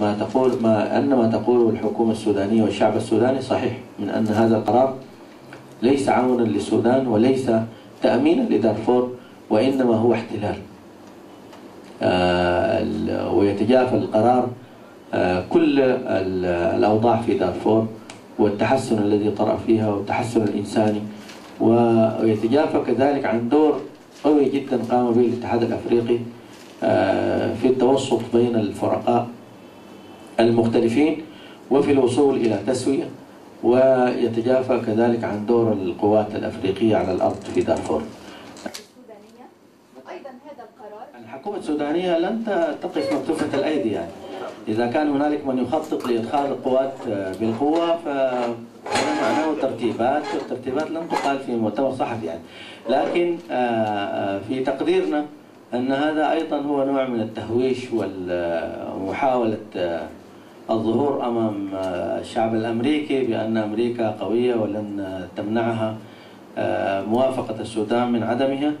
ما تقول ما أن ما تقوله الحكومة السودانية والشعب السوداني صحيح من أن هذا القرار ليس عونا للسودان وليس تأمينا لدارفور وإنما هو احتلال. آه، ويتجافى القرار آه، كل الأوضاع في دارفور والتحسن الذي طرأ فيها والتحسن الإنساني. ويتجافى كذلك عن دور قوي جدا قام به الاتحاد الأفريقي آه، في التوسط بين الفرقاء المختلفين وفي الوصول إلى تسوية ويتجافى كذلك عن دور القوات الأفريقية على الأرض في دارفور. الحكومة السودانية لن تقف مكتوفة الأيدي يعني. إذا كان هنالك من يخطط لإدخال القوات بالقوة فهذا معناه ترتيبات والترتيبات لم تقال في مؤتمر صحفي يعني. لكن آه، آه، في تقديرنا أن هذا أيضا هو نوع من التهويش ومحاولة آه، الظهور أمام الشعب الأمريكي بأن أمريكا قوية ولن تمنعها موافقة السودان من عدمها.